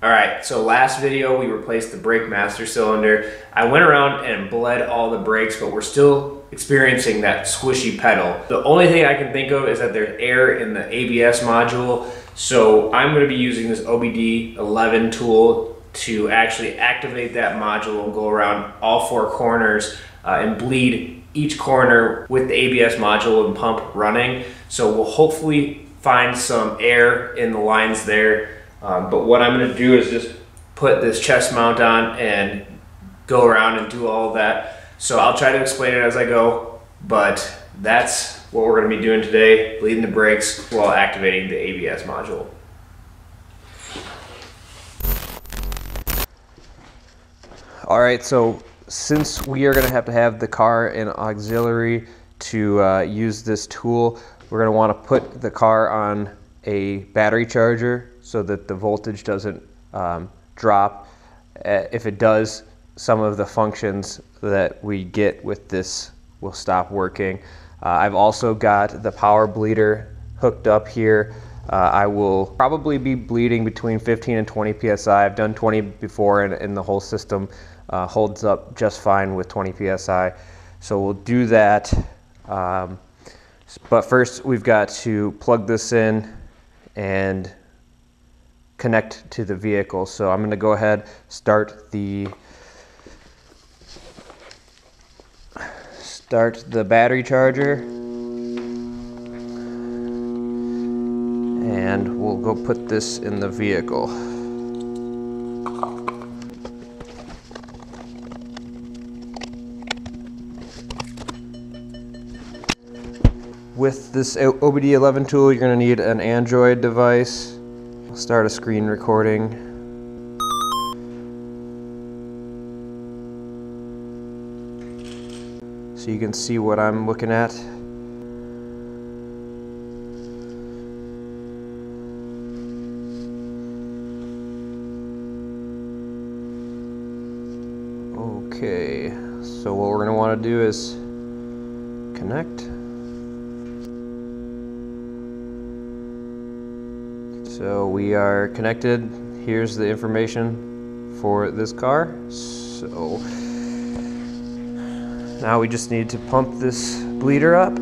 All right, so last video we replaced the brake master cylinder. I went around and bled all the brakes, but we're still experiencing that squishy pedal. The only thing I can think of is that there's air in the ABS module, so I'm gonna be using this OBDeleven tool to actually activate that module and go around all four corners uh, and bleed each corner with the ABS module and pump running. So we'll hopefully find some air in the lines there um, but what I'm going to do is just put this chest mount on and go around and do all that. So I'll try to explain it as I go, but that's what we're going to be doing today, bleeding the brakes while activating the ABS module. All right, so since we are going to have to have the car in auxiliary to uh, use this tool, we're going to want to put the car on a battery charger so that the voltage doesn't um, drop. Uh, if it does, some of the functions that we get with this will stop working. Uh, I've also got the power bleeder hooked up here. Uh, I will probably be bleeding between 15 and 20 psi. I've done 20 before and, and the whole system uh, holds up just fine with 20 psi. So we'll do that. Um, but first we've got to plug this in and connect to the vehicle. So I'm going to go ahead, start the start the battery charger and we'll go put this in the vehicle. With this OBDeleven tool, you're going to need an Android device start a screen recording. So you can see what I'm looking at. Okay, so what we're going to want to do is connect. So we are connected. Here's the information for this car. So now we just need to pump this bleeder up.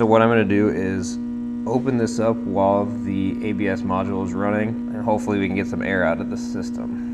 So what I'm going to do is open this up while the ABS module is running and hopefully we can get some air out of the system.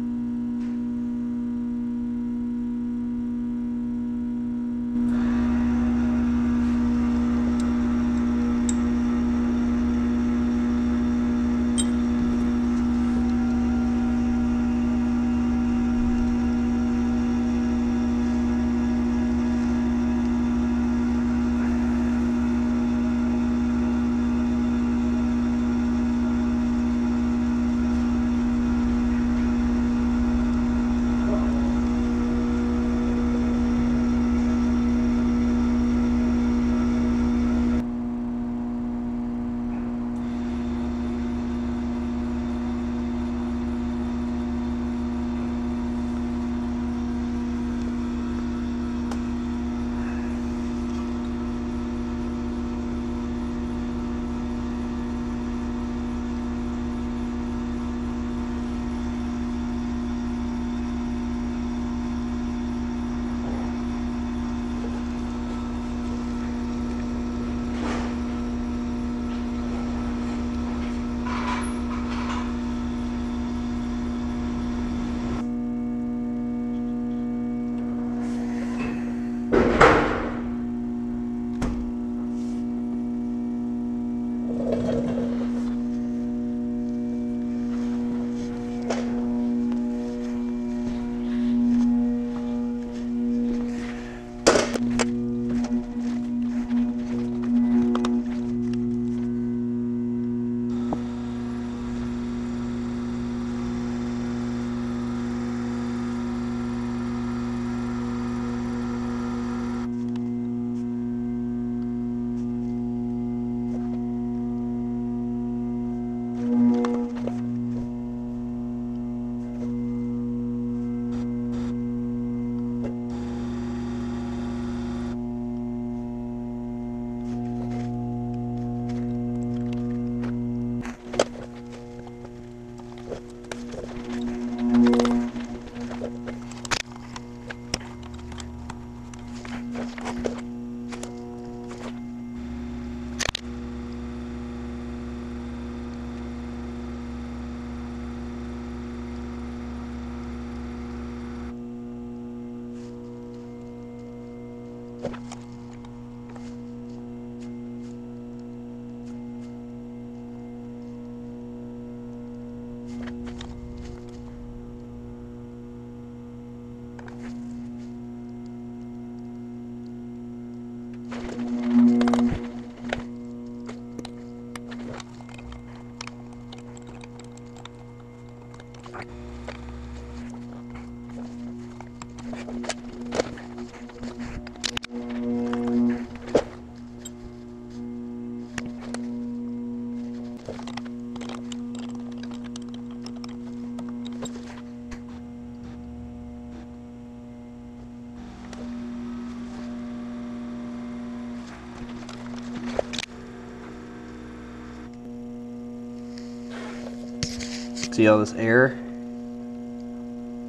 See all this air?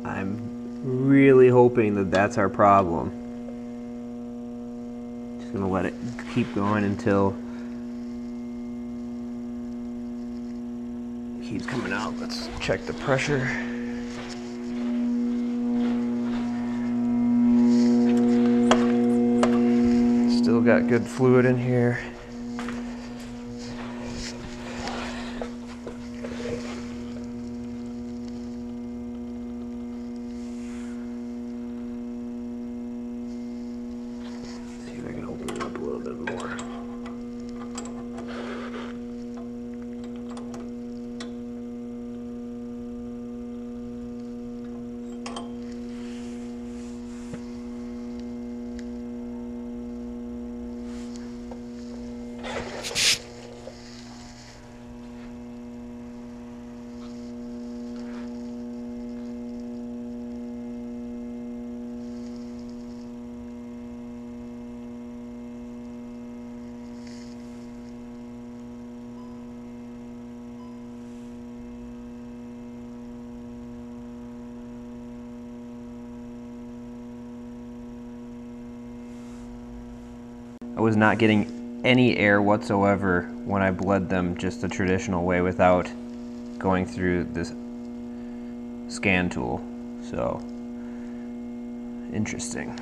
I'm really hoping that that's our problem. Just gonna let it keep going until it keeps coming out. Let's check the pressure. Still got good fluid in here. See if I can open it up a little bit more. I was not getting any air whatsoever when I bled them just the traditional way without going through this scan tool. So, interesting.